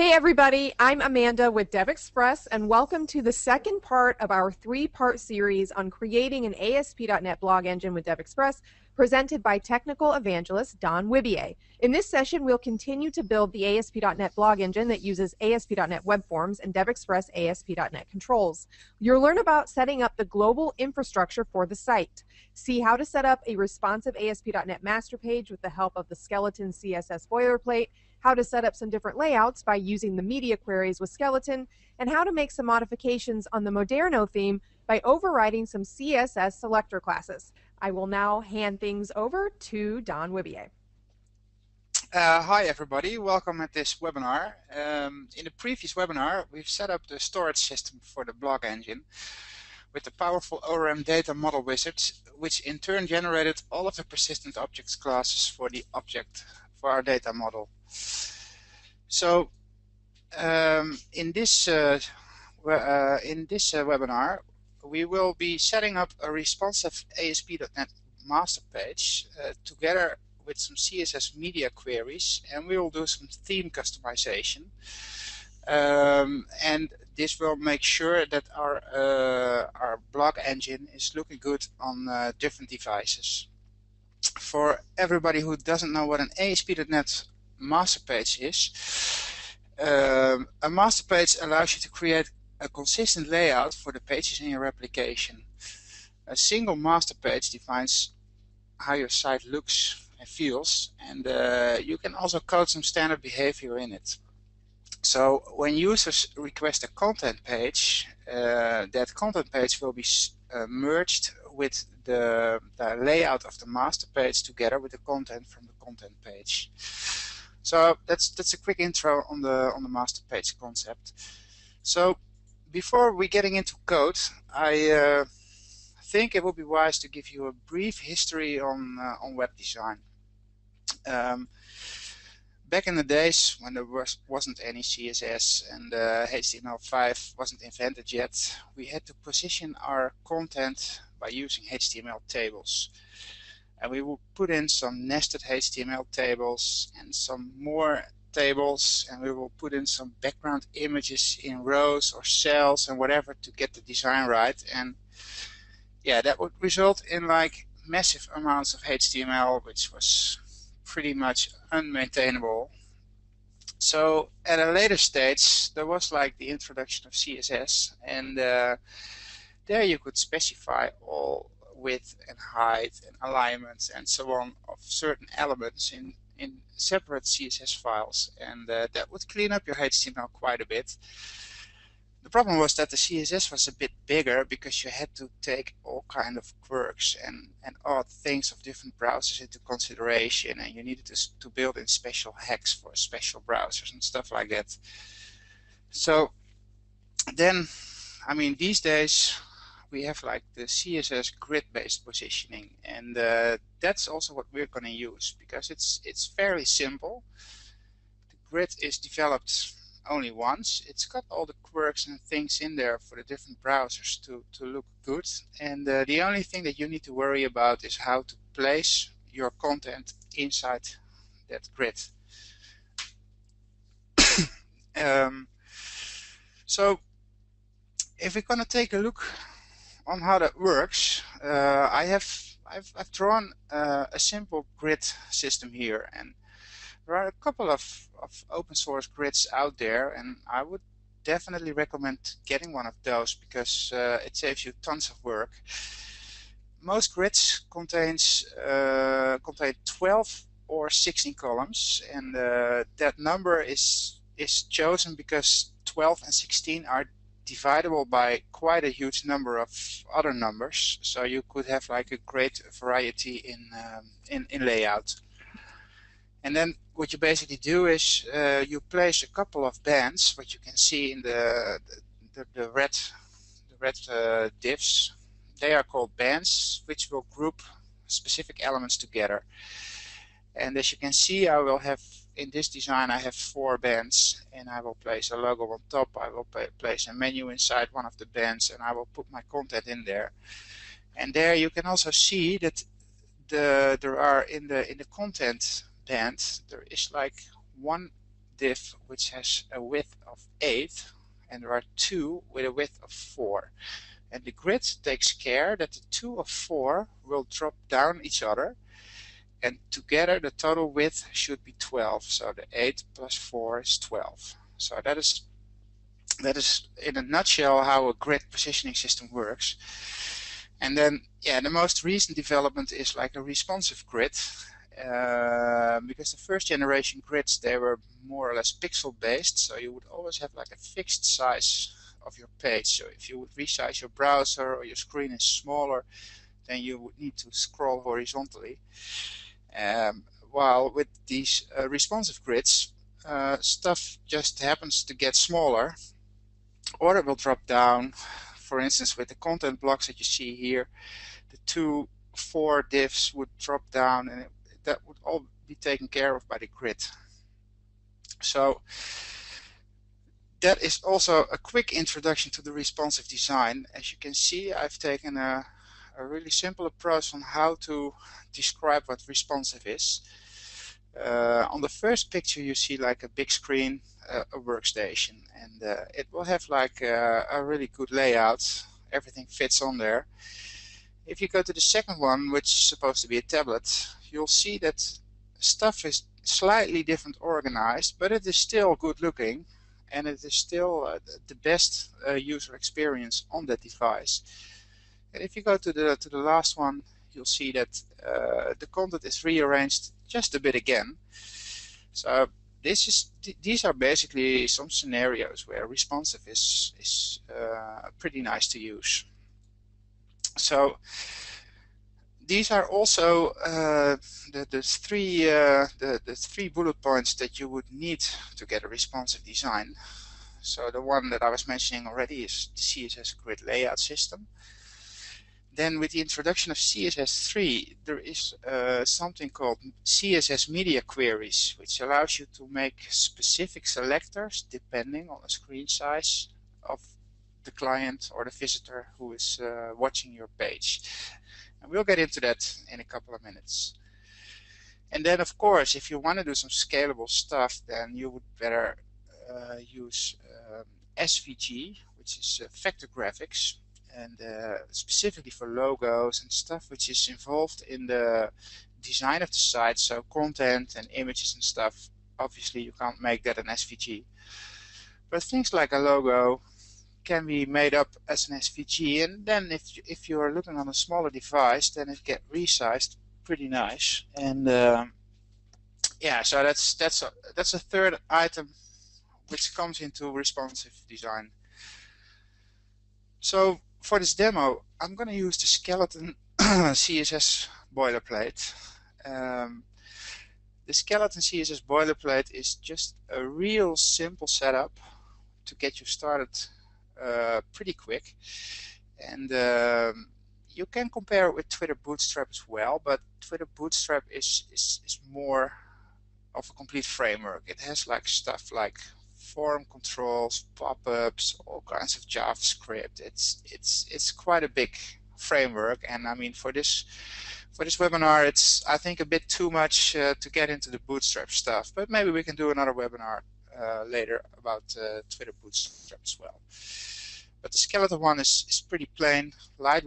Hey everybody, I'm Amanda with DevExpress and welcome to the second part of our three-part series on creating an ASP.NET blog engine with DevExpress presented by technical evangelist Don Wibier. In this session, we'll continue to build the ASP.NET blog engine that uses ASP.NET Web Forms and DevExpress ASP.NET controls. You'll learn about setting up the global infrastructure for the site, see how to set up a responsive ASP.NET master page with the help of the skeleton CSS boilerplate, how to set up some different layouts by using the media queries with Skeleton, and how to make some modifications on the Moderno theme by overriding some CSS selector classes. I will now hand things over to Don Wibier. Uh, hi everybody, welcome at this webinar. Um, in the previous webinar we've set up the storage system for the blog engine with the powerful ORM data model wizards which in turn generated all of the persistent objects classes for the object for our data model. So um, in this uh, uh, in this uh, webinar, we will be setting up a responsive ASP.NET master page together with some CSS media queries, and we will do some theme customization. Um, and this will make sure that our uh, our blog engine is looking good on uh, different devices. For everybody who doesn't know what an ASP.NET master page is. Um, a master page allows you to create a consistent layout for the pages in your application. A single master page defines how your site looks and feels and uh, you can also code some standard behavior in it. So when users request a content page, uh, that content page will be uh, merged with the, the layout of the master page together with the content from the content page. So that's that's a quick intro on the on the master page concept. So before we getting into code, I uh, think it would be wise to give you a brief history on uh, on web design. Um, back in the days when there was, wasn't any CSS and uh, HTML5 wasn't invented yet, we had to position our content by using HTML tables. And we will put in some nested HTML tables and some more tables and we will put in some background images in rows or cells and whatever to get the design right. And yeah that would result in like massive amounts of HTML which was pretty much unmaintainable. So at a later stage there was like the introduction of CSS and uh, there you could specify all width and height and alignments and so on of certain elements in, in separate CSS files and uh, that would clean up your HTML quite a bit. The problem was that the CSS was a bit bigger because you had to take all kind of quirks and, and odd things of different browsers into consideration and you needed to, to build in special hacks for special browsers and stuff like that. So then, I mean, these days we have like the CSS grid-based positioning, and uh, that's also what we're going to use because it's it's fairly simple. The grid is developed only once. It's got all the quirks and things in there for the different browsers to to look good, and uh, the only thing that you need to worry about is how to place your content inside that grid. um, so if we're going to take a look on how that works, uh, I have I've, I've drawn uh, a simple grid system here, and there are a couple of, of open source grids out there, and I would definitely recommend getting one of those because uh, it saves you tons of work. Most grids contains uh, contain 12 or 16 columns, and uh, that number is is chosen because 12 and 16 are divisible by quite a huge number of other numbers. So you could have like a great variety in, um, in, in layout. And then what you basically do is uh, you place a couple of bands, what you can see in the, the, the red, the red uh, divs. They are called bands, which will group specific elements together. And as you can see, I will have in this design I have four bands and I will place a logo on top. I will place a menu inside one of the bands and I will put my content in there. And there you can also see that the there are in the in the content band there is like one div which has a width of 8 and there are two with a width of 4. And the grid takes care that the 2 of 4 will drop down each other and together the total width should be 12. So the 8 plus 4 is 12. So that is that is in a nutshell how a grid positioning system works. And then, yeah, the most recent development is like a responsive grid, uh, because the first generation grids they were more or less pixel based, so you would always have like a fixed size of your page. So if you would resize your browser or your screen is smaller, then you would need to scroll horizontally. Um, while with these uh, responsive grids, uh, stuff just happens to get smaller or it will drop down. For instance, with the content blocks that you see here, the two four divs would drop down and it, that would all be taken care of by the grid. So that is also a quick introduction to the responsive design. As you can see, I've taken a, a really simple approach on how to describe what responsive is. Uh, on the first picture you see like a big screen, uh, a workstation and uh, it will have like a, a really good layout. Everything fits on there. If you go to the second one, which is supposed to be a tablet, you'll see that stuff is slightly different organized, but it is still good looking and it is still uh, the best uh, user experience on that device. And if you go to the to the last one, you'll see that uh, the content is rearranged just a bit again. So this is these are basically some scenarios where responsive is is uh, pretty nice to use. So these are also uh, the, the three uh, the, the three bullet points that you would need to get a responsive design. So the one that I was mentioning already is the CSS grid layout system. Then with the introduction of CSS3, there is uh, something called CSS media queries, which allows you to make specific selectors depending on the screen size of the client or the visitor who is uh, watching your page. And we'll get into that in a couple of minutes. And then, of course, if you want to do some scalable stuff, then you would better uh, use um, SVG, which is uh, vector graphics and uh, specifically for logos and stuff which is involved in the design of the site, so content and images and stuff, obviously you can't make that an SVG. But things like a logo can be made up as an SVG, and then if if you are looking on a smaller device, then it get resized pretty nice. And um, yeah, so that's that's a that's a third item which comes into responsive design. So for this demo, I'm going to use the skeleton CSS boilerplate. Um, the skeleton CSS boilerplate is just a real simple setup to get you started uh, pretty quick. And um, you can compare it with Twitter Bootstrap as well, but Twitter Bootstrap is, is, is more of a complete framework. It has like stuff like form controls, pop-ups, all kinds of JavaScript. It's it's it's quite a big framework, and I mean for this for this webinar, it's I think a bit too much uh, to get into the Bootstrap stuff. But maybe we can do another webinar uh, later about uh, Twitter Bootstrap as well. But the skeleton one is is pretty plain, light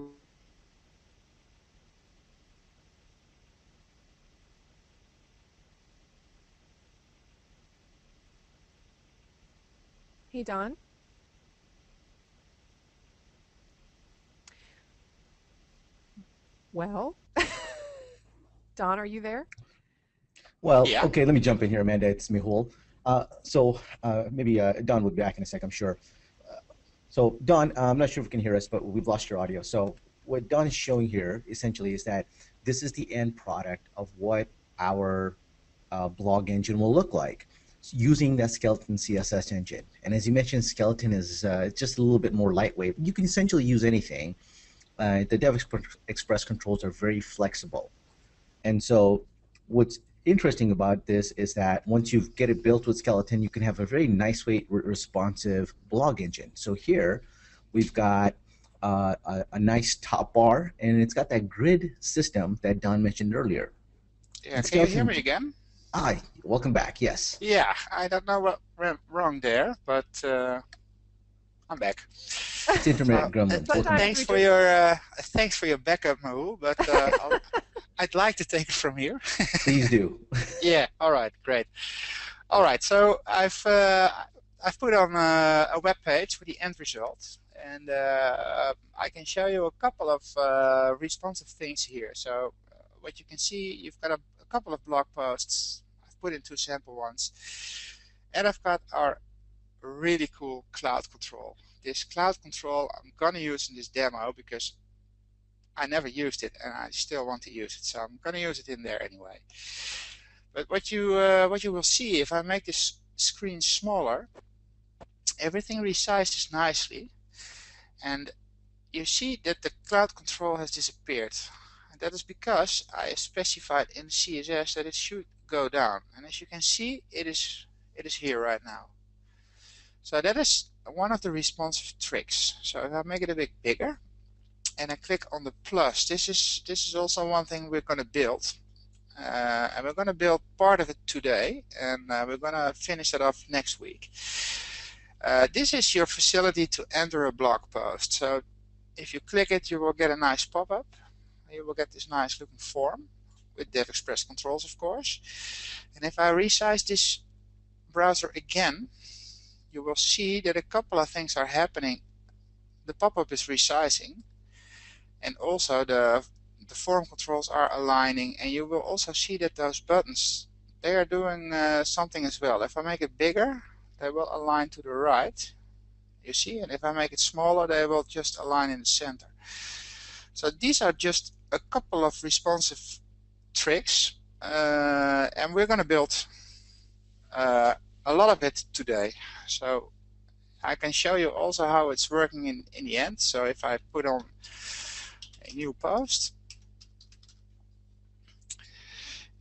Hey, Don. Well, Don, are you there? Well, Yeah. okay, let me jump in here, Amanda. It's Mehul. Uh, so uh, maybe uh, Don will be back in a sec, I'm sure. Uh, so Don, uh, I'm not sure if you can hear us, but we've lost your audio. So what Don is showing here essentially is that this is the end product of what our uh, blog engine will look like using that skeleton CSS engine. And as you mentioned, skeleton is uh, just a little bit more lightweight. You can essentially use anything. Uh, the Dev Express controls are very flexible. And so what's interesting about this is that once you get it built with skeleton, you can have a very nice weight responsive blog engine. So here we've got uh, a, a, nice top bar, and it's got that grid system that Don mentioned earlier. Yeah, can you hear me again? Hi, welcome back. Yes. Yeah, I don't know what went wrong there, but uh, I'm back. It's intermittent Uh, gremlins. Sometimes Thanks for just- your uh, thanks for your backup, Mehul, but uh, I'll, I'd like to take it from here. Please do. yeah. All right. Great. All right. So I've uh, I've put on a, a web page with the end result, and uh, I can show you a couple of uh, responsive things here. So uh, what you can see, you've got a, a couple of blog posts. Put in two sample ones, and I've got our really cool cloud control. This cloud control I'm gonna use in this demo because I never used it and I still want to use it, so I'm gonna use it in there anyway. But what you uh, what you will see if I make this screen smaller, everything resizes nicely, and you see that the cloud control has disappeared. And that is because I specified in CSS that it should go down, and as you can see, it is it is here right now. So that is one of the responsive tricks. So if I make it a bit bigger, and I click on the plus, this is this is also one thing we're going to build. Uh, and we're going to build part of it today and uh, we're going to finish it off next week. Uh, this is your facility to enter a blog post. So if you click it, you will get a nice pop-up. You will get this nice looking form with DevExpress controls, of course. And if I resize this browser again, you will see that a couple of things are happening. The pop-up is resizing and also the the form controls are aligning and you will also see that those buttons they are doing uh, something as well if I make it bigger they will align to the right you see and if I make it smaller they will just align in the center so these are just a couple of responsive tricks uh, and we're gonna build uh, a lot of it today so I can show you also how it's working in, in the end so if I put on a new post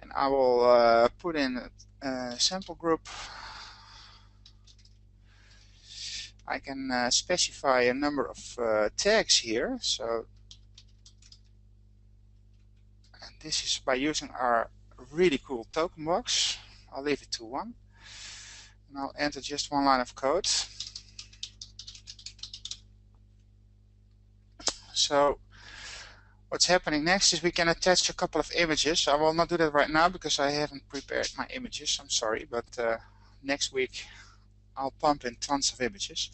and I will uh, put in a, a, sample group. I can uh, specify a number of uh, tags here. So and this is by using our really cool token box. I'll leave it to one. And I'll enter just one line of code. So what's happening next is we can attach a couple of images. I will not do that right now because I haven't prepared my images. I'm sorry, but uh, next week I'll pump in tons of images.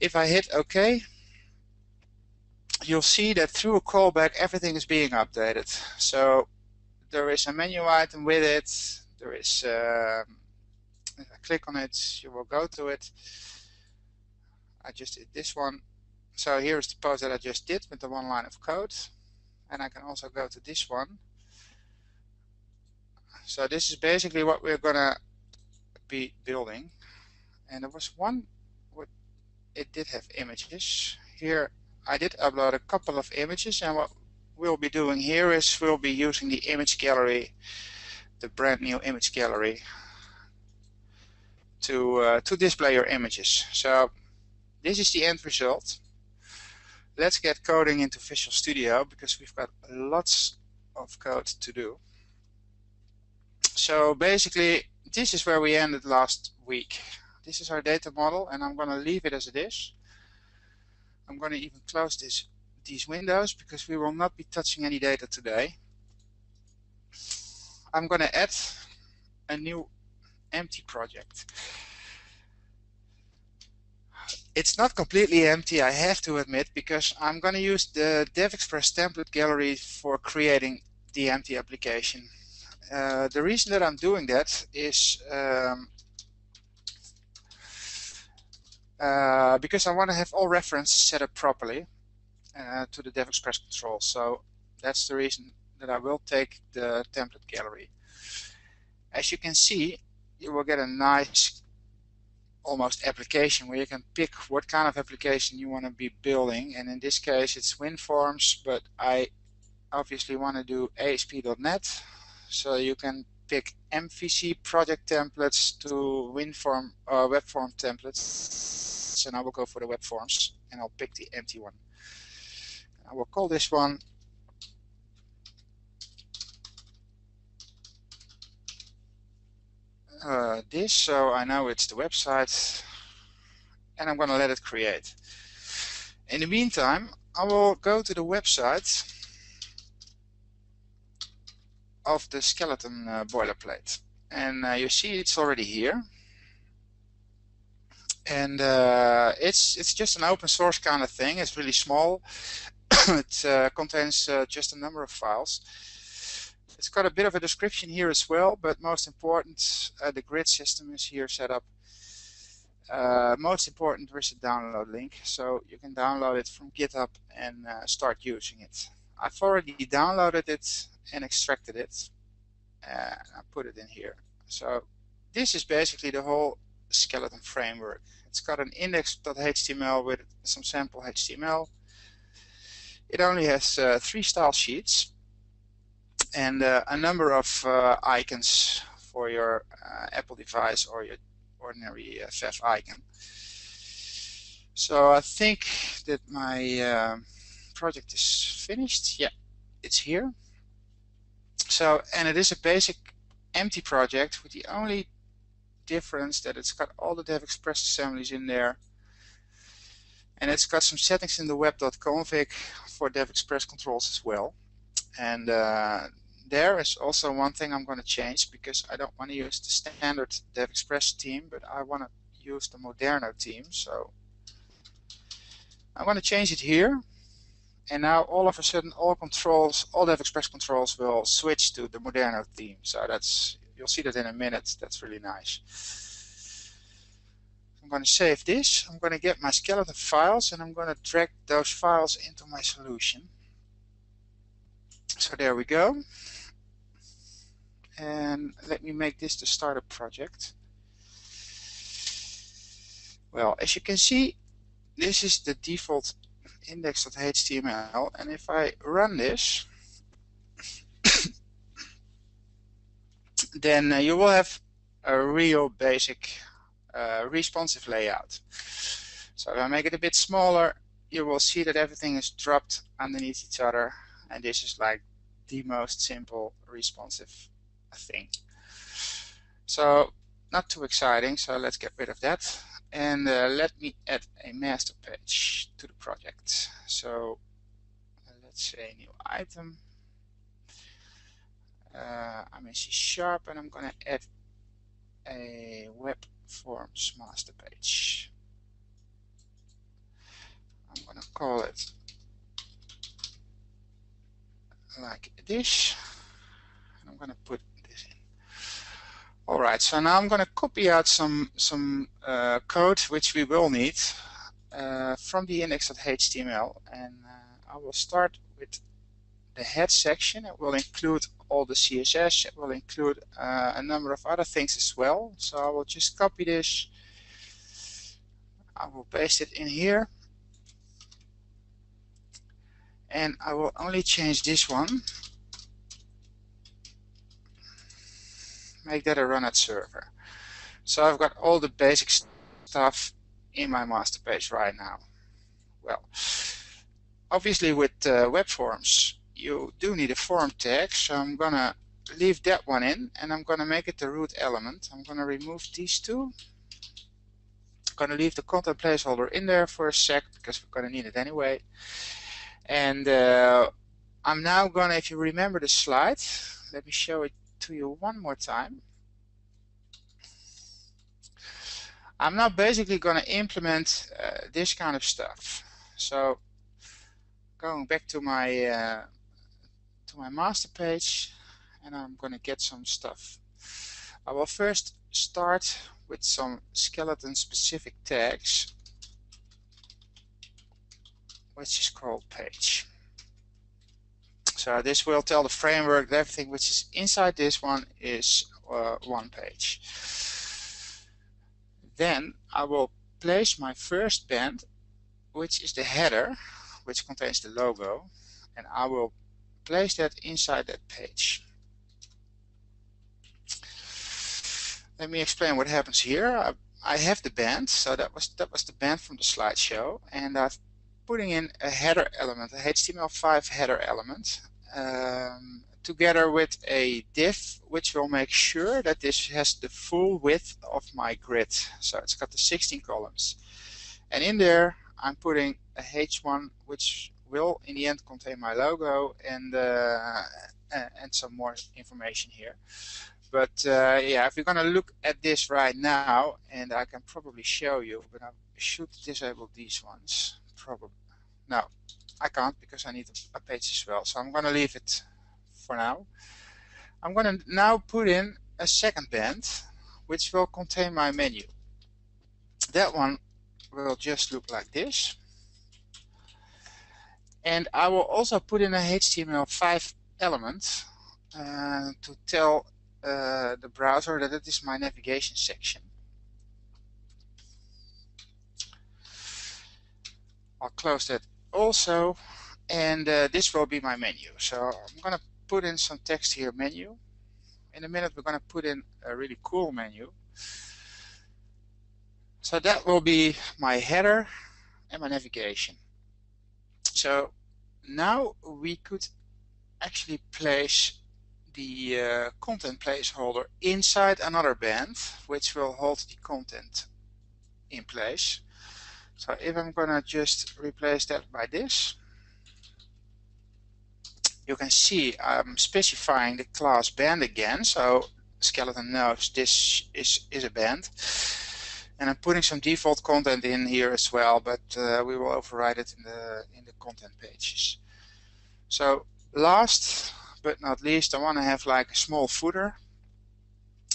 If I hit OK, you'll see that through a callback everything is being updated. So there is a menu item with it. There is, uh, if I click on it, you will go to it. I just did this one. So here's the post that I just did with the one line of code. And I can also go to this one. So this is basically what we're gonna be building. And there was one, it did have images. Here I did upload a couple of images and what we'll be doing here is we'll be using the image gallery, the brand new image gallery to, uh, to display your images. So this is the end result let's get coding into Visual Studio because we've got lots of code to do. So basically, this is where we ended last week. This is our data model, and I'm going to leave it as it is. I'm going to even close this, these windows because we will not be touching any data today. I'm going to add a new empty project it's not completely empty, I have to admit, because I'm going to use the DevExpress template gallery for creating the empty application. Uh, the reason that I'm doing that is um, uh, because I want to have all references set up properly uh, to the DevExpress control. So that's the reason that I will take the template gallery. As you can see, you will get a nice almost application where you can pick what kind of application you want to be building and in this case it's WinForms but I obviously want to do ASP.NET so you can pick MVC project templates to WinForm or uh, web form templates. And I will go for the web forms and I'll pick the empty one. I will call this one uh, this. So I know it's the website and I'm going to let it create. In the meantime, I will go to the website of the skeleton uh, boilerplate. And uh, you see it's already here. And uh, it's it's just an open source kind of thing. It's really small. It uh, contains uh, just a number of files. It's got a bit of a description here as well but most important the grid system is here set up. Uh, most important is a download link so you can download it from github and uh, start using it. I've already downloaded it and extracted it and I put it in here so this is basically the whole skeleton framework it's got an index.html with some sample HTML it only has uh, three style sheets and uh, a number of uh, icons for your uh, Apple device or your ordinary uh, favicon. So I think that my uh, project is finished. Yeah, it's here. So, and it is a basic empty project with the only difference that it's got all the DevExpress assemblies in there. And it's got some settings in the web.config for DevExpress controls as well. And uh, there is also one thing I'm going to change because I don't want to use the standard DevExpress theme, but I want to use the Moderno theme. So I'm going to change it here. And now all of a sudden all controls, all DevExpress controls will switch to the Moderno theme. So that's, you'll see that in a minute. That's really nice. I'm going to save this. I'm going to get my skeleton files and I'm going to drag those files into my solution. So there we go and let me make this the startup project. Well, as you can see, this is the default index.html and if I run this then uh, you will have a real basic uh, responsive layout. So if I make it a bit smaller you will see that everything is dropped underneath each other and this is like the most simple responsive thing. So not too exciting, so let's get rid of that. And uh, let me add a master page to the project. So let's say new item. Uh, I'm in C Sharp and I'm going to add a web forms master page. I'm going to call it like this. And I'm going to put all right, so now I'm going to copy out some some uh, code which we will need uh, from the index.html, and uh, I will start with the head section. It will include all the CSS. It will include uh, a number of other things as well. So I will just copy this. I will paste it in here, and I will only change this one make that a run at server. So I've got all the basic stuff in my master page right now. Well, obviously with uh, web forms, you do need a form tag, so I'm gonna leave that one in and I'm gonna make it the root element. I'm gonna remove these two. I'm gonna leave the content placeholder in there for a sec because we're gonna need it anyway. And uh, I'm now gonna, if you remember the slide, let me show it to you one more time. I'm now basically going to implement uh, this kind of stuff. So going back to my uh, to my master page and I'm going to get some stuff. I will first start with some skeleton specific tags which is called page. So this will tell the framework that everything which is inside this one is uh, one page. Then I will place my first band, which is the header, which contains the logo, and I will place that inside that page. Let me explain what happens here. I, I have the band, so that was that was the band from the slideshow, and I'm putting in a header element, a HTML5 header element, um, together with a div which will make sure that this has the full width of my grid. So it's got the 16 columns. And in there I'm putting a H1 which will in the end contain my logo and uh, and some more information here. But uh, yeah, if we're going to look at this right now, and I can probably show you, but I should disable these ones. Probably. No, I can't because I need a page as well. So I'm going to leave it for now. I'm going to now put in a second band, which will contain my menu. That one will just look like this. And I will also put in a HTML5 element uh, to tell uh, the browser that it is my navigation section. I'll close that also and uh, this will be my menu. So I'm going to put in some text here menu. In a minute we're going to put in a really cool menu. So that will be my header and my navigation. So now we could actually place the uh, content placeholder inside another band which will hold the content in place. So if I'm gonna just replace that by this you can see I'm specifying the class band again. So skeleton knows this is, is a band. And I'm putting some default content in here as well but uh, we will override it in the in the content pages. So last but not least, I want to have like a small footer.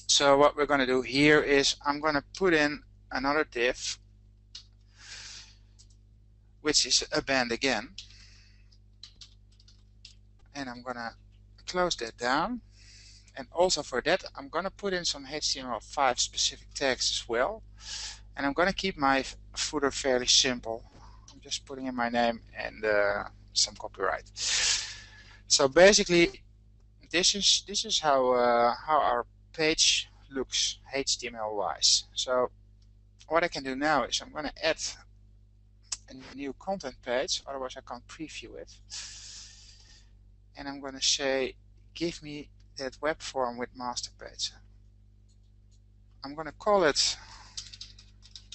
So what we're going to do here is I'm going to put in another div, which is a band again. And I'm to close that down. And also for that, I'm to put in some HTML5 specific tags as well. And I'm to keep my footer fairly simple. I'm just putting in my name and uh, some copyright. So basically, this is this is how uh, how our page looks HTML wise. So what I can do now is I'm to add a new content page, otherwise I can't preview it. And I'm going to say, give me that web form with master page. I'm going to call it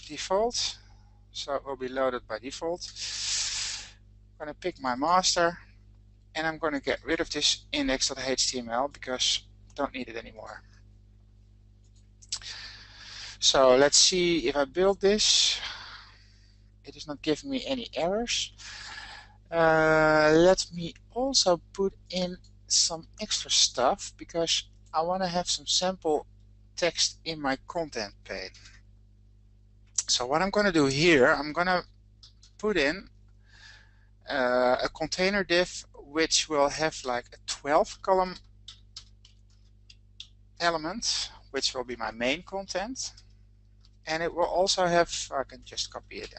default, so it will be loaded by default. I'm going to pick my master and I'm going to get rid of this index.html because I don't need it anymore. So let's see if I build this. It is not giving me any errors. Uh, let me also put in some extra stuff because I want to have some sample text in my content page. So what I'm going to do here, I'm going to put in uh, a container div which will have like a 12 column element, which will be my main content. And it will also have, I can just copy it.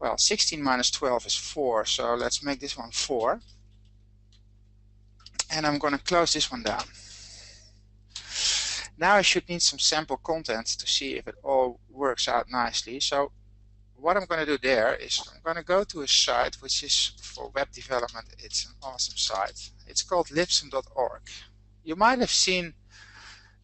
Well, 16 minus 12 is 4, so let's make this one 4. And I'm going to close this one down. Now I should need some sample content to see if it all works out nicely. So what I'm going to do there is I'm going to go to a site which is for web development. It's an awesome site. It's called lipsum.org. You might have seen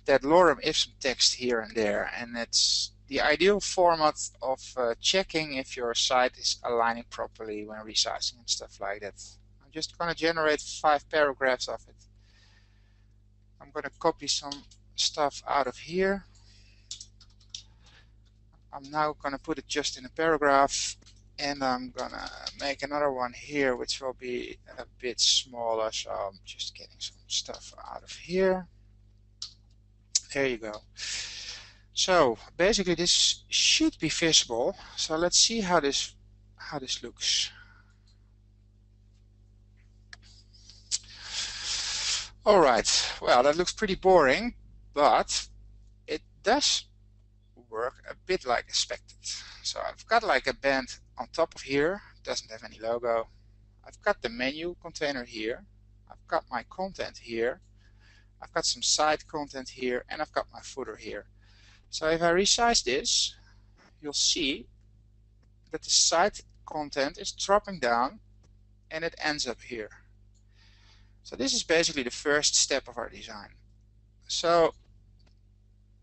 that lorem ipsum text here and there, and it's the ideal format of uh, checking if your site is aligning properly when resizing and stuff like that. I'm just going to generate five paragraphs of it. I'm going to copy some stuff out of here I'm now going to put it just in a paragraph and I'm gonna make another one here which will be a bit smaller so I'm just getting some stuff out of here there you go so basically this should be visible so let's see how this how this looks alright well that looks pretty boring but it does work a bit like expected. So I've got like a band on top of here, doesn't have any logo. I've got the menu container here. I've got my content here. I've got some side content here and I've got my footer here. So if I resize this, you'll see that the site content is dropping down and it ends up here. So this is basically the first step of our design. So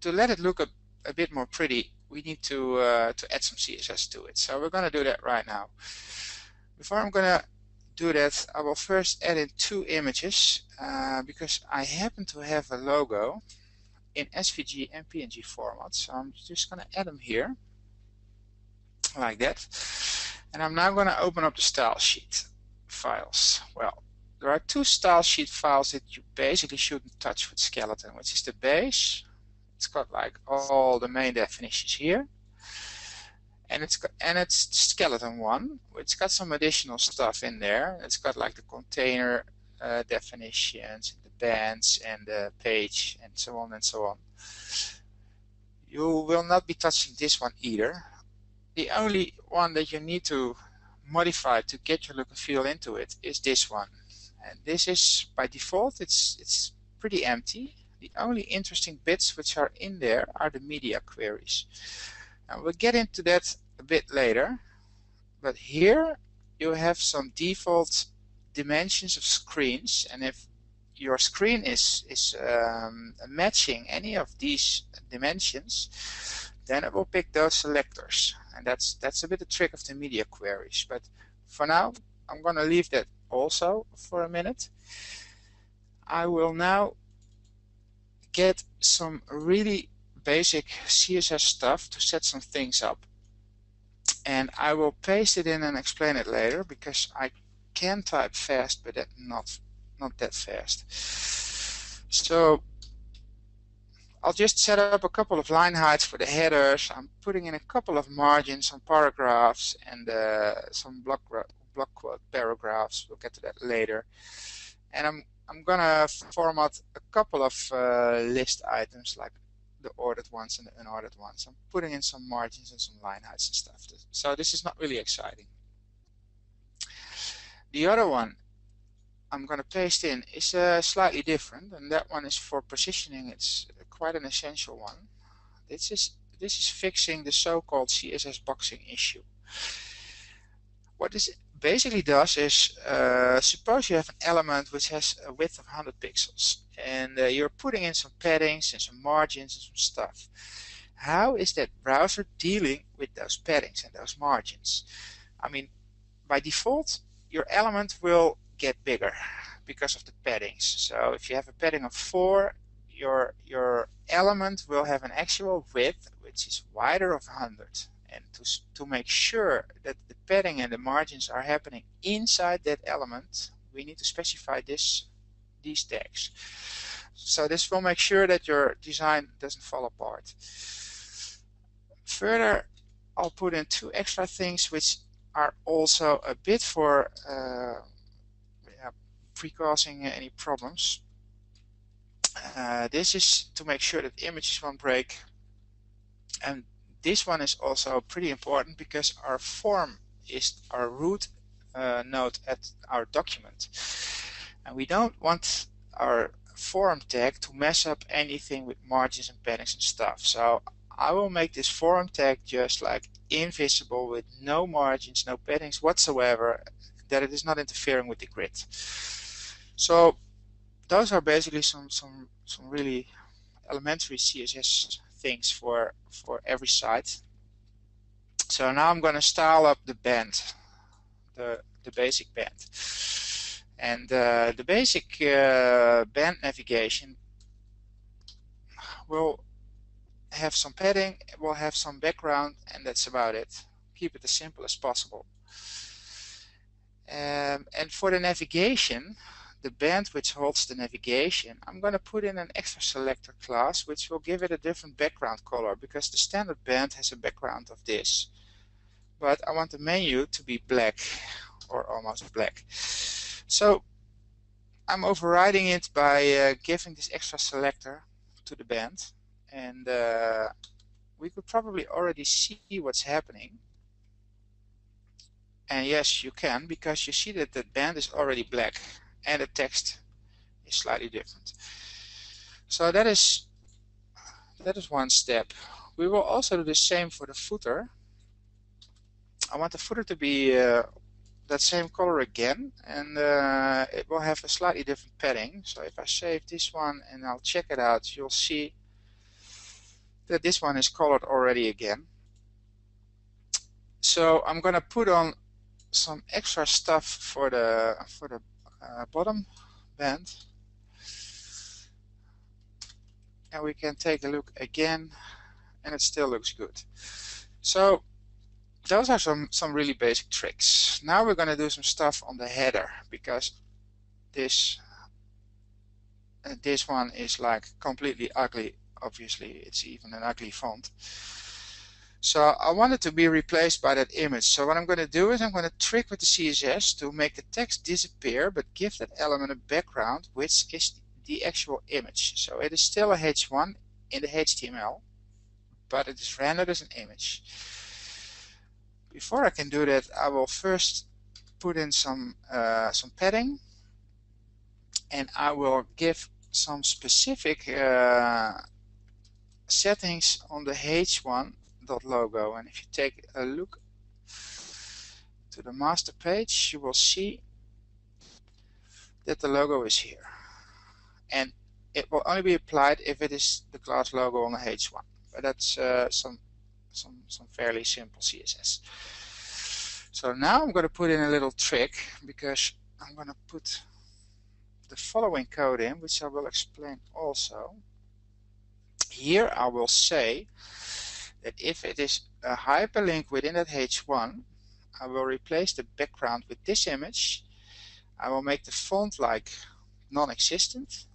to let it look a, a bit more pretty, we need to, uh, to add some CSS to it. So we're going to do that right now. Before I'm going to do that, I will first add in two images uh, because I happen to have a logo in SVG and PNG format. So I'm just going to add them here like that. And I'm now going to open up the style sheet files. Well, there are two style sheet files that you basically shouldn't touch with skeleton, which is the base. It's got like all the main definitions here. And it's got, and it's skeleton one, which got some additional stuff in there. It's got like the container uh, definitions, bands, and the page, and so on and so on. You will not be touching this one either the only one that you need to modify to get your look and feel into it is this one. And this is by default, it's, it's pretty empty. The only interesting bits which are in there are the media queries. And we'll get into that a bit later. But here you have some default dimensions of screens. And if your screen is, is um, matching any of these dimensions, then it will pick those selectors. And that's that's a bit the trick of the media queries. But for now I'm gonna leave that also for a minute. I will now get some really basic CSS stuff to set some things up. And I will paste it in and explain it later because I can type fast but not not that fast so I'll just set up a couple of line heights for the headers. I'm putting in a couple of margins on paragraphs and uh, some block block quote paragraphs. We'll get to that later. And I'm I'm gonna format a couple of uh, list items like the ordered ones and the unordered ones. I'm putting in some margins and some line heights and stuff. So this is not really exciting. The other one I'm going to paste in is uh, slightly different and that one is for positioning. It's quite an essential one. This is this is fixing the so-called CSS boxing issue. What this basically does is uh, suppose you have an element which has a width of 100 pixels and uh, you're putting in some paddings and some margins and some stuff. How is that browser dealing with those paddings and those margins? I mean by default your element will get bigger because of the paddings. So if you have a padding of 4, your, your element will have an actual width which is wider of 100. And to, to make sure that the padding and the margins are happening inside that element, we need to specify this, these tags. So this will make sure that your design doesn't fall apart. Further, I'll put in two extra things which are also a bit for uh, pre-causing any problems. Uh, this is to make sure that images won't break. And this one is also pretty important because our form is our root uh, node at our document. And we don't want our form tag to mess up anything with margins and paddings and stuff. So I will make this form tag just like invisible with no margins, no paddings whatsoever, that it is not interfering with the grid. So those are basically some some some really elementary CSS things for for every site. So now I'm going to style up the band, the the basic band, and uh, the basic uh, band navigation will have some padding, will have some background, and that's about it. Keep it as simple as possible. Um, and for the navigation, the band which holds the navigation, I'm going to put in an extra selector class which will give it a different background color because the standard band has a background of this. But I want the menu to be black or almost black. So I'm overriding it by uh, giving this extra selector to the band and uh, we could probably already see what's happening. And yes, you can because you see that the band is already black and the text is slightly different. So that is that is one step. We will also do the same for the footer. I want the footer to be uh, that same color again and uh, it will have a slightly different padding so if I save this one and I'll check it out you'll see that this one is colored already again so I'm gonna put on some extra stuff for the for the uh, bottom band. And we can take a look again and it still looks good. So those are some some really basic tricks. Now we're going to do some stuff on the header because this uh, this one is like completely ugly. Obviously it's even an ugly font so I want it to be replaced by that image. So what I'm going to do is I'm going to trick with the CSS to make the text disappear but give that element a background which is the actual image. So it is still a h1 in the HTML but it is rendered as an image. Before I can do that, I will first put in some uh, some padding, and I will give some specific uh, settings on the h1.logo. And if you take a look to the master page, you will see that the logo is here. And it will only be applied if it is the class logo on the h1. But that's uh, some some, some fairly simple CSS. So now I'm going to put in a little trick because I'm going to put the following code in, which I will explain also. Here I will say that if it is a hyperlink within that h1, I will replace the background with this image. I will make the font like non-existent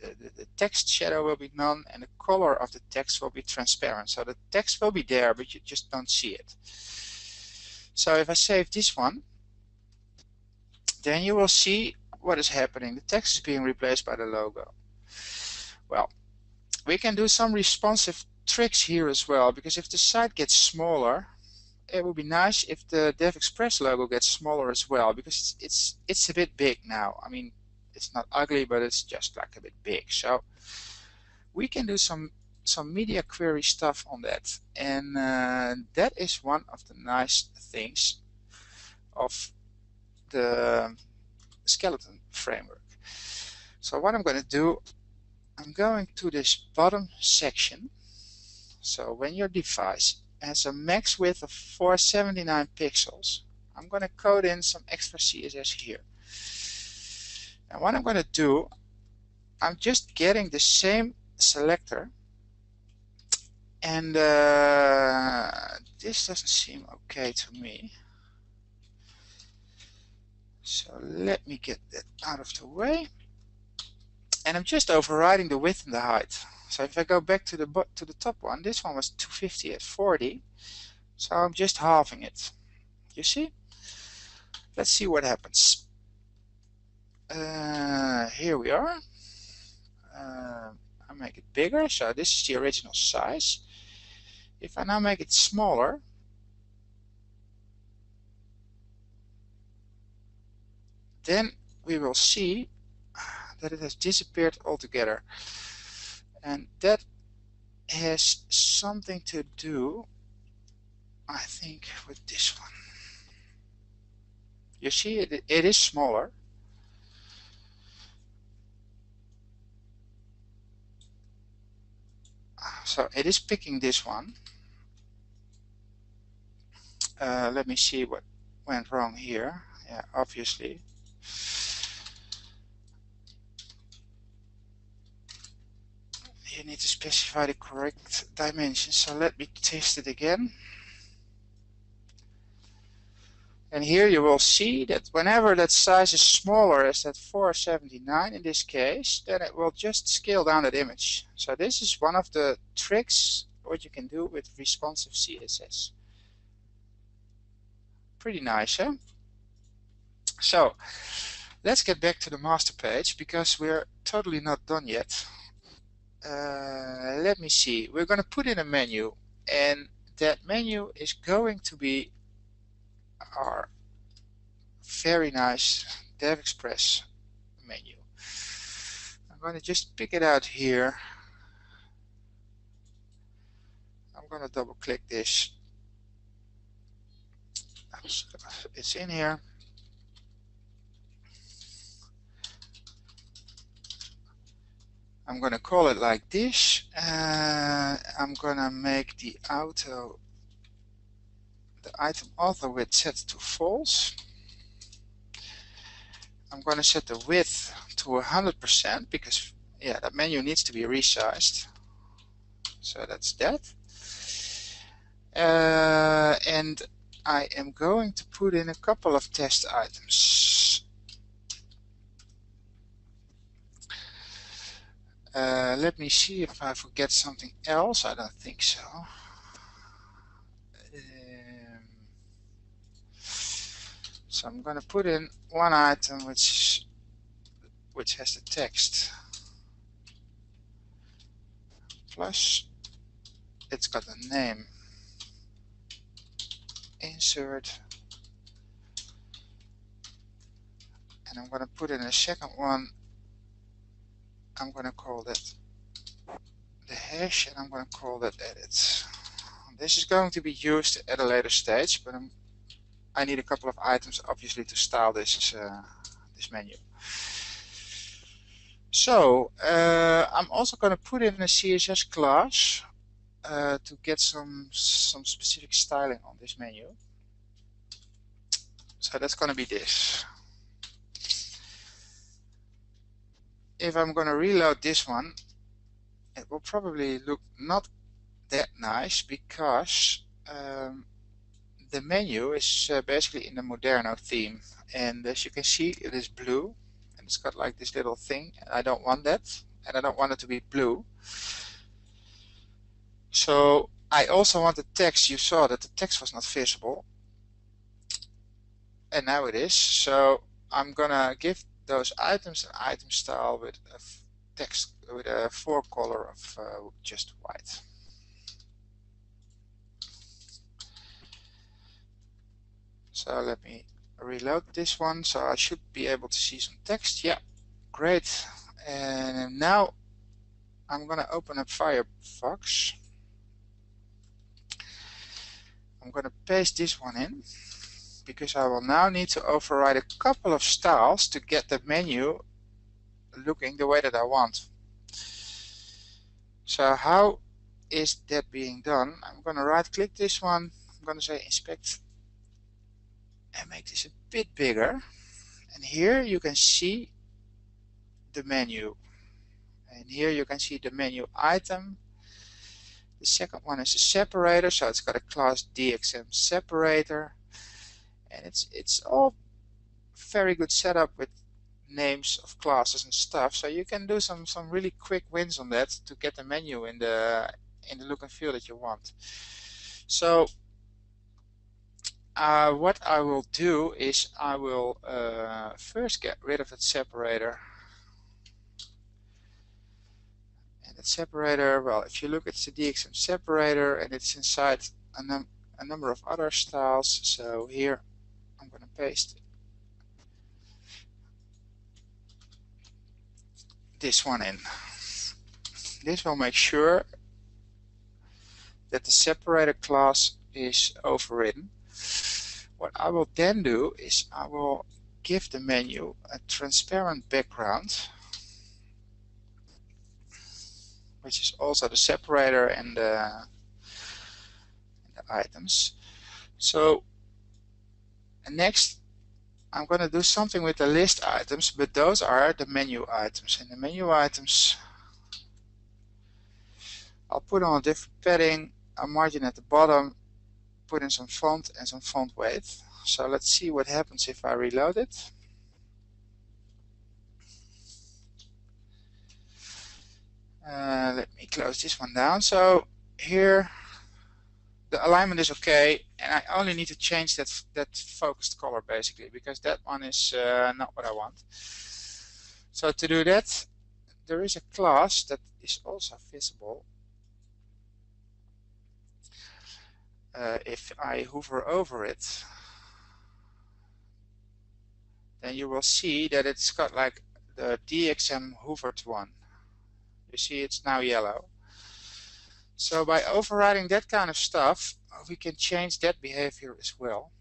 the, the, text shadow will be none and the color of the text will be transparent. So the text will be there, but you just don't see it. So if I save this one, then you will see what is happening. The text is being replaced by the logo. Well, we can do some responsive tricks here as well, because if the site gets smaller, it would be nice if the DevExpress logo gets smaller as well, because it's, it's, it's a bit big now. I mean, it's not ugly, but it's just like a bit big. So we can do some some media query stuff on that, and uh, that is one of the nice things of the skeleton framework. So what I'm going to do, I'm going to this bottom section. So when your device has a max width of 479 pixels, I'm going to code in some extra CSS here. And what I'm going to do, I'm just getting the same selector and uh, this doesn't seem okay to me. So let me get that out of the way. And I'm just overriding the width and the height. So if I go back to the to the top one, this one was 250 at 40. So I'm just halving it. You see? Let's see what happens uh, here we are. Uh, I make it bigger, so this is the original size. If I now make it smaller, then we will see that it has disappeared altogether. And that has something to do, I think, with this one. You see, it, it is smaller, so it is picking this one. Uh, let me see what went wrong here. Yeah, obviously. You need to specify the correct dimension. So let me test it again. And here you will see that whenever that size is smaller as that 479 in this case, then it will just scale down that image. So this is one of the tricks what you can do with responsive CSS. Pretty nice, huh? So let's get back to the master page because we're totally not done yet. Uh, let me see. We're going to put in a menu and that menu is going to be our very nice DevExpress menu. I'm going to just pick it out here. I'm going to double click this. it's in here. I'm going to call it like this. Uh, I'm going to make the auto, the item auto width set to false. I'm going to set the width to 100% because yeah, that menu needs to be resized. So that's that. Uh, and I am going to put in a couple of test items. Uh, let me see if I forget something else. I don't think so. Um, so I'm going to put in one item which which has the text plus it's got a name insert and I'm going to put in a second one I'm going to call that the hash and I'm going to call that edit this is going to be used at a later stage but I'm, I need a couple of items obviously to style this uh, this menu so uh, I'm also going to put in a CSS class uh, to get some some specific styling on this menu. So that's going to be this. If I'm going to reload this one, it will probably look not that nice because um, the menu is uh, basically in the Moderno theme and as you can see it is blue and it's got like this little thing I don't want that and I don't want it to be blue so I also want the text. You saw that the text was not visible. And now it is. So I'm gonna give those items an item style with a text with a fore color of uh, just white. So let me reload this one. So I should be able to see some text. Yeah, great. And now I'm gonna open up Firefox. I'm going to paste this one in because I will now need to override a couple of styles to get the menu looking the way that I want. So how is that being done? I'm going to right click this one. I'm going to say inspect and make this a bit bigger. And here you can see the menu. And here you can see the menu item the second one is a separator, so it's got a class DXM separator. And it's it's all very good setup with names of classes and stuff. So you can do some some really quick wins on that to get the menu in the in the look and feel that you want. So uh, what I will do is I will uh, first get rid of that separator and that separator, well, if you look at the DXM separator and it's inside a, num a number of other styles, so here I'm going to paste this one in. This will make sure that the separator class is overridden. What I will then do is I will give the menu a transparent background which is also the separator and the, and the items. So next I'm going to do something with the list items, but those are the menu items. And the menu items, I'll put on a different padding, a margin at the bottom, put in some font and some font weight. So let's see what happens if I reload it. Uh, let me close this one down. So here the alignment is okay and I only need to change that that focused color basically because that one is uh, not what I want. So to do that there is a class that is also visible uh, if I hover over it then you will see that it's got like the DXM hovered one you see it's now yellow. So by overriding that kind of stuff, we can change that behavior as well.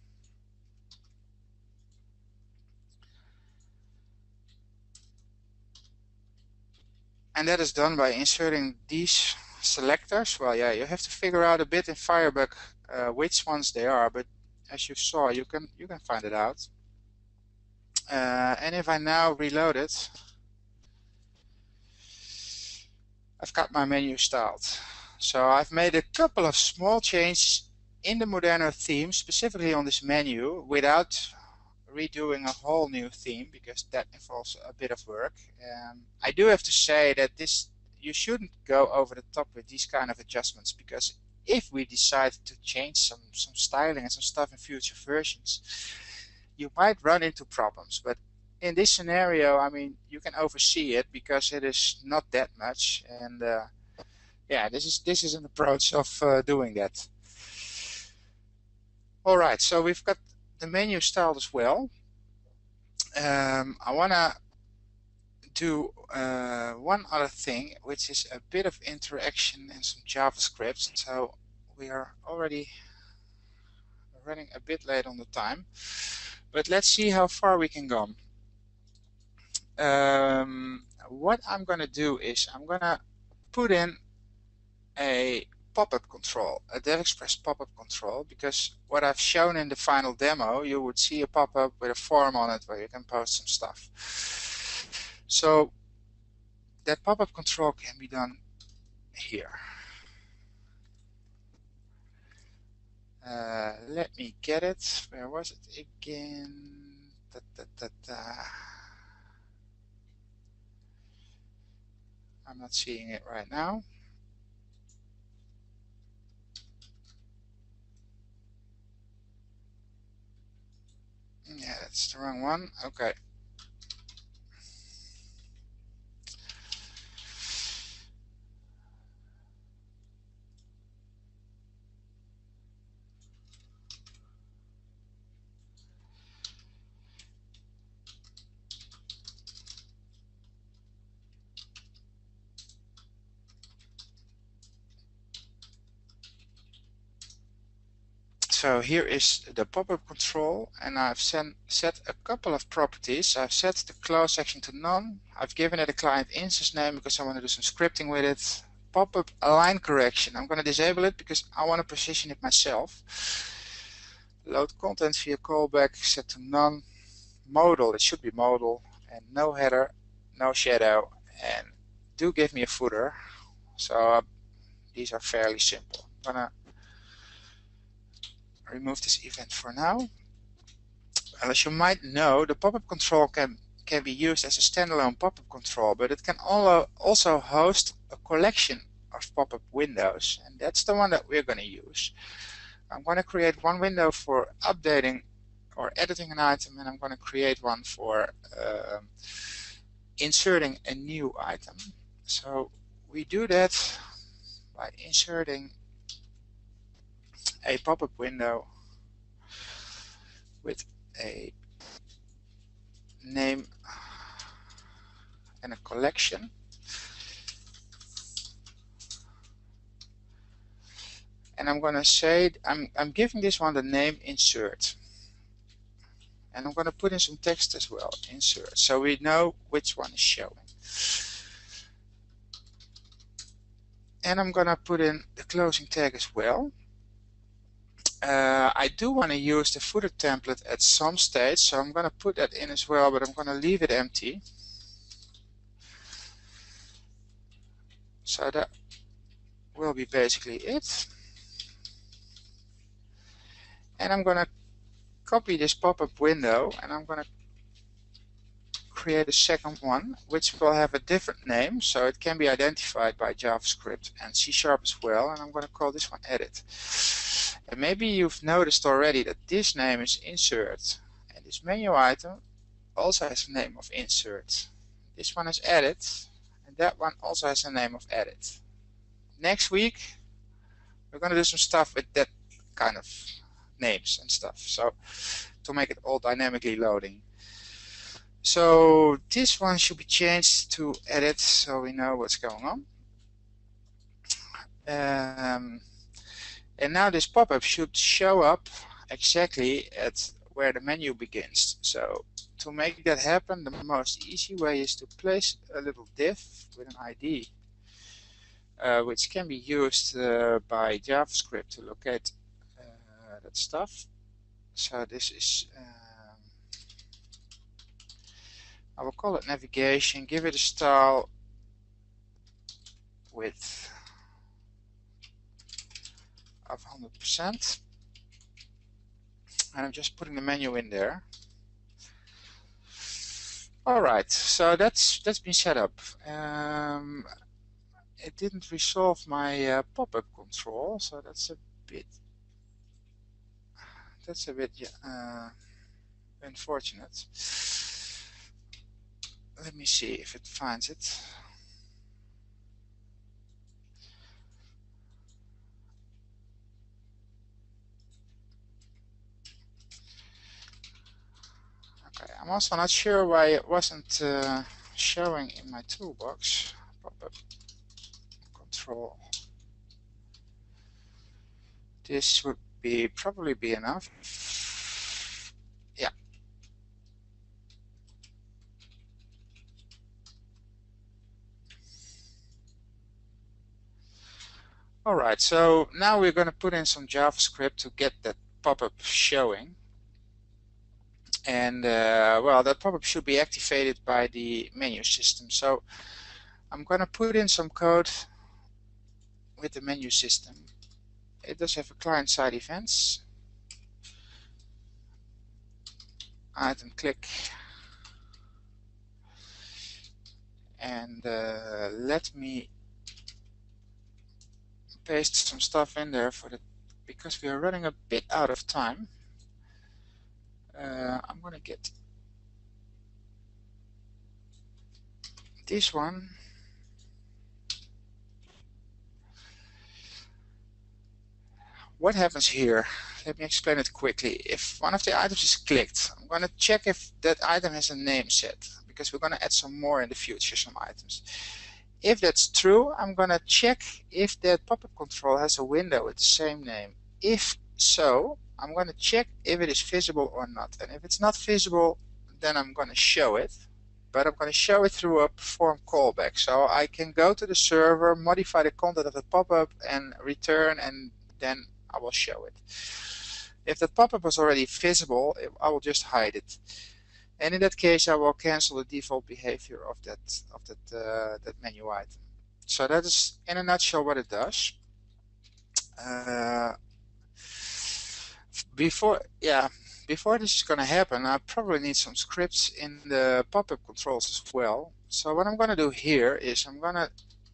And that is done by inserting these selectors. Well, yeah, you have to figure out a bit in Firebug uh, which ones they are, but as you saw, you can you can find it out. Uh, and if I now reload it, I've got my menu styled. So I've made a couple of small changes in the Moderno theme, specifically on this menu, without redoing a whole new theme because that involves a bit of work. Um, I do have to say that this you shouldn't go over the top with these kind of adjustments because if we decide to change some some styling and some stuff in future versions, you might run into problems. But in this scenario, I mean, you can oversee it because it is not that much, and uh, yeah, this is this is an approach of uh, doing that. All right, so we've got the menu styled as well. Um, I want to do uh, one other thing, which is a bit of interaction and some JavaScript. So we are already running a bit late on the time, but let's see how far we can go. Um, what I'm going to do is I'm going to put in a pop-up control, a DevExpress pop-up control, because what I've shown in the final demo, you would see a pop-up with a form on it where you can post some stuff. So that pop-up control can be done here. Uh, let me get it. Where was it again? Da, da, da, I'm not seeing it right now. Yeah, that's the wrong one. Okay. So here is the pop-up control and I've set a couple of properties. I've set the close action to none. I've given it a client instance name because I want to do some scripting with it. Pop-up align correction. I'm going to disable it because I want to position it myself. Load content via callback set to none. Modal, it should be modal. And no header, no shadow. And do give me a footer. So uh, these are fairly simple. I'm going to remove this event for now. As you might know, the pop-up control can, can be used as a standalone pop-up control, but it can also host a collection of pop-up windows, and that's the one that we're going to use. I'm going to create one window for updating or editing an item, and I'm going to create one for uh, inserting a new item. So we do that by inserting a pop-up window with a name and a collection. And I'm going to say, I'm, I'm giving this one the name insert. And I'm going to put in some text as well, insert, so we know which one is showing. And I'm going to put in the closing tag as well uh, I do want to use the footer template at some stage, so I'm going to put that in as well, but I'm going to leave it empty. So that will be basically it. And I'm going to copy this pop-up window and I'm going to create a second one which will have a different name so it can be identified by JavaScript and C Sharp as well and I'm going to call this one edit. And maybe you've noticed already that this name is insert and this menu item also has a name of insert. This one is edit and that one also has a name of edit. Next week we're going to do some stuff with that kind of names and stuff so to make it all dynamically loading. So this one should be changed to edit so we know what's going on. Um, and now this pop-up should show up exactly at where the menu begins. So to make that happen, the most easy way is to place a little div with an ID, uh, which can be used uh, by JavaScript to locate uh, that stuff. So this is, um, I will call it navigation, give it a style width of 100% and I'm just putting the menu in there. All right, so that's that's been set up. Um, it didn't resolve my uh, pop-up control, so that's a bit that's a bit uh, unfortunate. Let me see if it finds it. Okay, I'm also not sure why it wasn't uh, showing in my toolbox. Pop-up control. This would be probably be enough. Yeah. Alright, so now we're going to put in some JavaScript to get that pop-up showing. And uh, well that pop-up should be activated by the menu system. So I'm gonna put in some code with the menu system. It does have a client-side events. Item click. And uh, let me paste some stuff in there for the because we are running a bit out of time. Uh, I'm gonna get this one. What happens here? Let me explain it quickly. If one of the items is clicked I'm gonna check if that item has a name set because we're gonna add some more in the future some items if that's true I'm gonna check if that pop-up control has a window with the same name if so I'm going to check if it is visible or not. And if it's not visible, then I'm going to show it. But I'm going to show it through a perform callback. So I can go to the server, modify the content of the pop-up and return and then I will show it. If the pop-up was already visible, I will just hide it. And in that case, I will cancel the default behavior of that of that uh, that menu item. So that is in a nutshell what it does. Uh, before yeah before this is going to happen I probably need some scripts in the pop-up controls as well so what I'm going to do here is I'm going to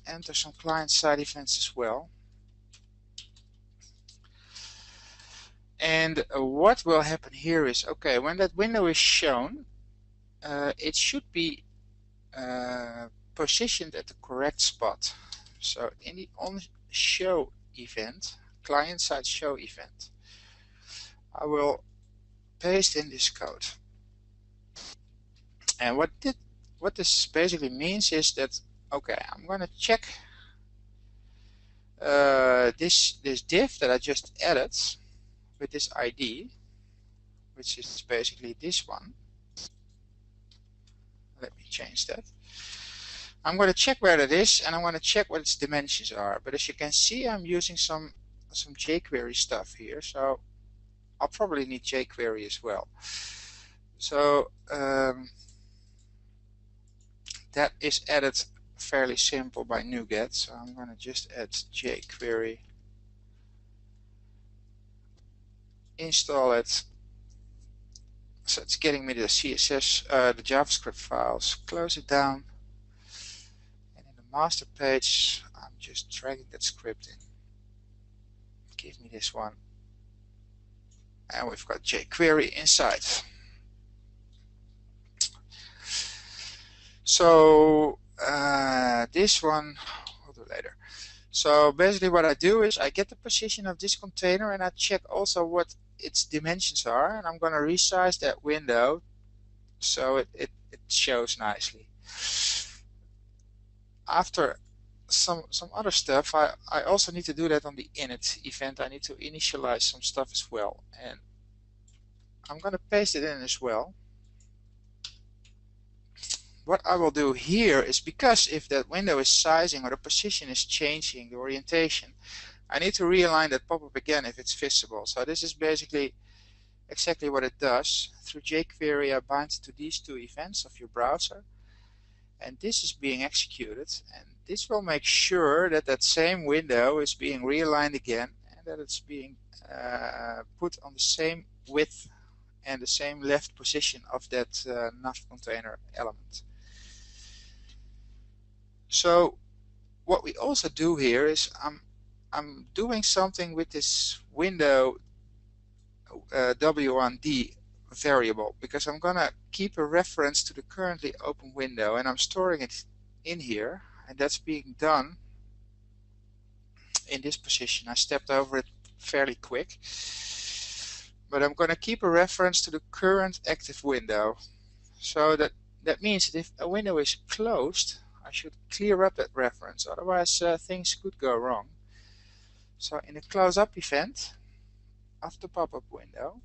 enter some client-side events as well and what will happen here is okay when that window is shown it should be uh, positioned at the correct spot so in the on show event client-side show event I will paste in this code. And what did what this basically means is that okay, I'm gonna check uh, this this div that I just added with this ID, which is basically this one. Change that. I'm going to check where it is and I'm going to check what its dimensions are. But as you can see, I'm using some some jQuery stuff here. So I'll probably need jQuery as well. So um, that is added fairly simple by NuGet. So I'm going to just add jQuery, install it. So it's getting me the CSS, uh, the JavaScript files. Close it down. And in the master page, I'm just dragging that script in. Give me this one and we've got jQuery inside. So uh, this one, we'll do later. So basically what I do is I get the position of this container and I check also what its dimensions are and I'm going to resize that window so it, it, it shows nicely. After some some other stuff. I, I also need to do that on the init event. I need to initialize some stuff as well. And I'm going to paste it in as well. What I will do here is because if that window is sizing or the position is changing, the orientation, I need to realign that pop-up again if it's visible. So this is basically exactly what it does. Through jQuery I bind to these two events of your browser and this is being executed and this will make sure that that same window is being realigned again and that it's being uh, put on the same width and the same left position of that uh, nav container element. So what we also do here is I'm I'm doing something with this window uh, W1D variable because I'm gonna keep a reference to the currently open window and I'm storing it in here and that's being done in this position. I stepped over it fairly quick but I'm gonna keep a reference to the current active window so that that means that if a window is closed I should clear up that reference otherwise uh, things could go wrong. So in the close up event of the pop-up window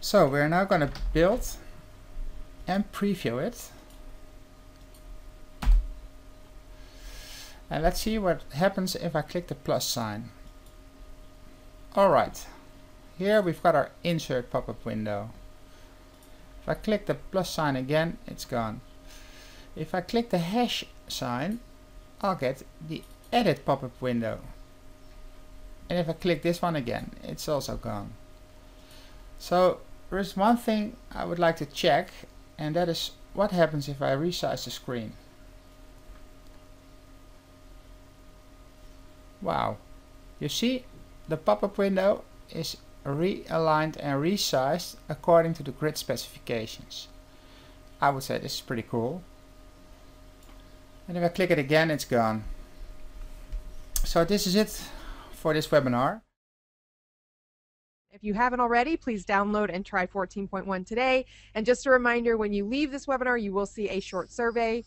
So we're now going to build and preview it. And let's see what happens if I click the plus sign. Alright, here we've got our insert pop-up window. If I click the plus sign again, it's gone. If I click the hash sign, I'll get the edit pop-up window. And if I click this one again, it's also gone. So there's one thing I would like to check and that is what happens if I resize the screen. Wow, you see the pop-up window is realigned and resized according to the grid specifications. I would say this is pretty cool. And if I click it again, it's gone. So this is it for this webinar. If you haven't already, please download and try 14.1 today. And just a reminder, when you leave this webinar, you will see a short survey.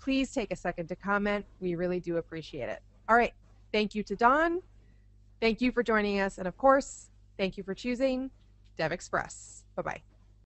Please take a second to comment. We really do appreciate it. All right. Thank you to Don. Thank you for joining us. And of course, thank you for choosing DevExpress. Bye-bye.